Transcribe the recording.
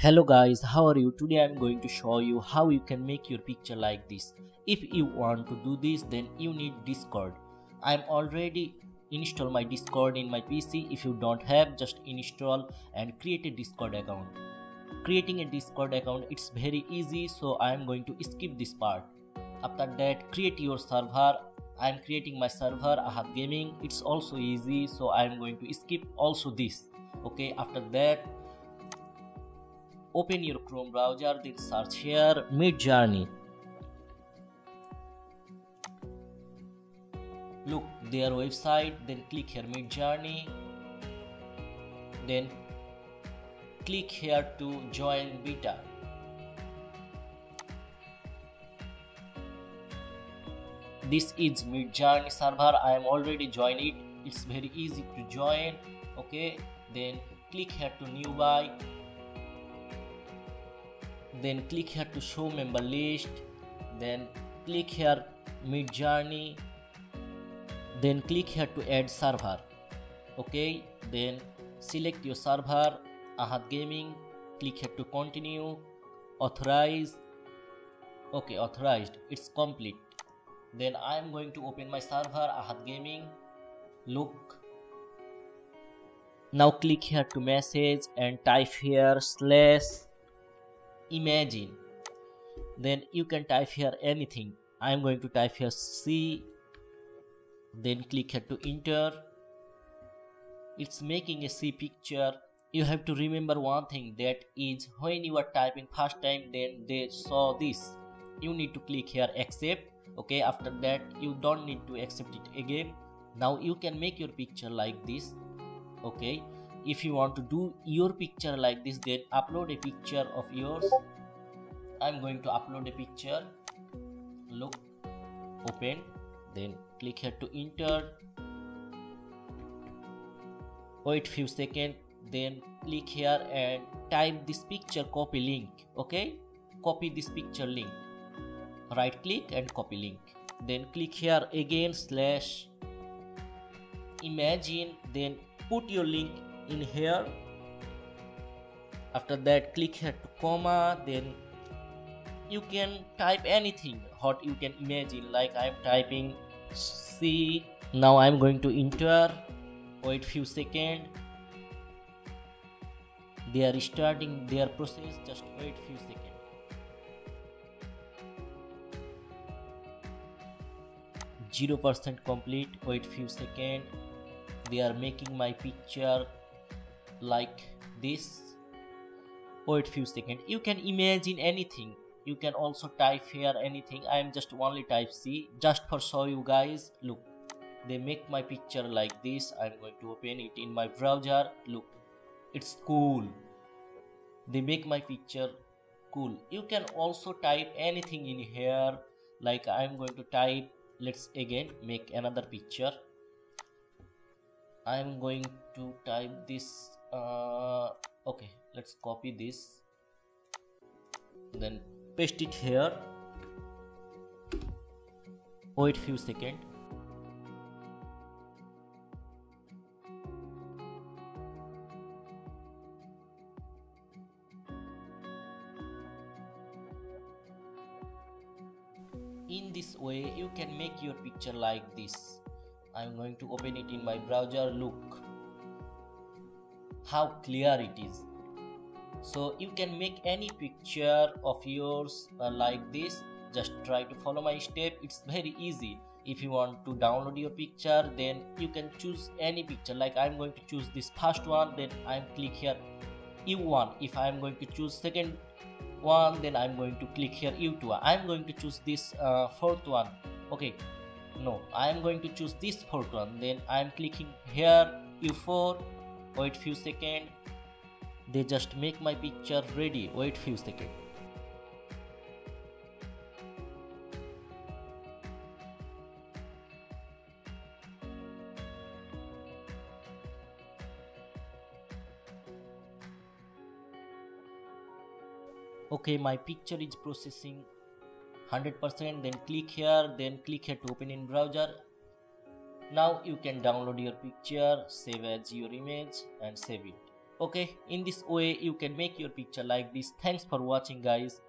Hello guys, how are you? Today I'm going to show you how you can make your picture like this. If you want to do this then you need Discord. I'm already install my Discord in my PC. If you don't have just install and create a Discord account. Creating a Discord account it's very easy so I'm going to skip this part. After that create your server. I'm creating my server Ahad Gaming. It's also easy so I'm going to skip also this. Okay after that open your chrome browser then search here midjourney look their website then click here midjourney then click here to join beta. This is midjourney server. I am already joined it. It's very easy to join. Okay then click here to newbie then click here to show member list. Then click here midjourney then click here to add server. Okay then select your server ahad gaming. Click here to continue. Authorize. Okay authorized. It's complete. Then i am going to open my server ahad gaming. Look. Now click here to message and type here slash imagine. Then you can type here anything. I am going to type here c then click here to enter. It's making a c picture. You have to remember one thing that is when you are typing first time then they saw this. You need to click here accept. Okay after that you don't need to accept it again. Now you can make your picture like this. Okay if you want to do your picture like this then upload a picture of yours. I'm going to upload a picture. Look open then click here to enter. Wait few seconds then click here and type this picture copy link okay? Copy this picture link. Right click and copy link. Then click here again slash imagine then put your link in here. After that click here to comma then you can type anything. What you can imagine like i'm typing c now i'm going to enter. Wait few seconds they are starting their process just wait few seconds Zero percent complete wait few seconds they are making my picture like this wait few seconds you can imagine anything. You can also type here anything. I am just only type c just for show you guys. Look they make my picture like this. I'm going to open it in my browser. Look it's cool. They make my picture cool. You can also type anything in here. Like i'm going to type let's again make another picture. I'm going to type this uh, okay let's copy this. Then paste it here. Wait few seconds. In this way you can make your picture like this. I'm going to open it in my browser look how clear it is. So you can make any picture of yours uh, like this. Just try to follow my step. It's very easy. If you want to download your picture then you can choose any picture. Like i'm going to choose this first one then i'm click here. U1 if i'm going to choose second one then i'm going to click here. U2 i'm going to choose this uh, fourth one. Okay. No. I'm going to choose this fourth one. Then i'm clicking here. U4 wait few seconds they just make my picture ready. Wait few seconds okay my picture is processing 100% then click here then click here to open in browser now you can download your picture save as your image and save it. Okay in this way you can make your picture like this. Thanks for watching guys